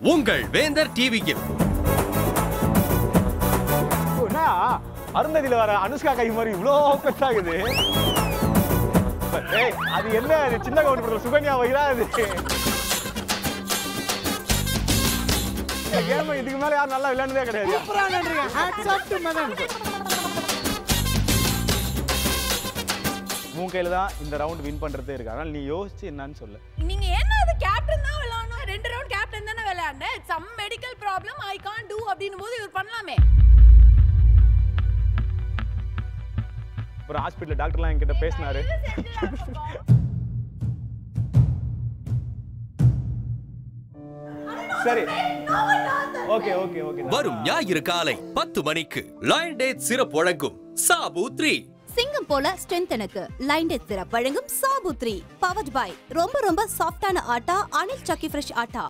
உங்கள் வேந்தர் டிவியில் அருந்ததியில வர அனுஷ்கா கை மாதிரி இவ்வளோ பெருசாகுது அது என்ன? அது சின்ன கவுண்ட் படத்துல சுகன்யா வகைதான் அது கேம் இதுக்கு மேல யாரும் நல்லா விளையாண்டதே கிடையாது. உன் கையில தான் இந்த ரவுண்ட் வின் பண்றதே இருக்கு. அதனால நீ யோசிச்சு என்னன்னு சொல்லு. நீங்க என்ன அது கேப்டன் தான் விளையாடணும். ரெண்டு ரவுண்ட் கேப்டன் தானே விளையாண்டேன் some medical problem I can do அப்படின்னும் போது இவர் பண்ணலாமே. அப்புறம் ஹாஸ்பிட்டல் டாக்டர்லாம் என்கிட்ட பேசினாரு. சரி. Okay okay okay. வரும் ஞாயிறு காலை பத்து மணிக்கு லைன் டேட் சிறப்பு வழங்கும் சாபு த்ரீ சிங்கம் போல ஸ்ட்ரென்த் எனக்கு. லைன் டேட் சிறப் வழங்கும் சாபுத்ரி பவர்ட் பை ரொம்ப ரொம்ப சாஃப்டான ஆட்டா அனில் சக்கி ஃப்ரெஷ் ஆட்டா.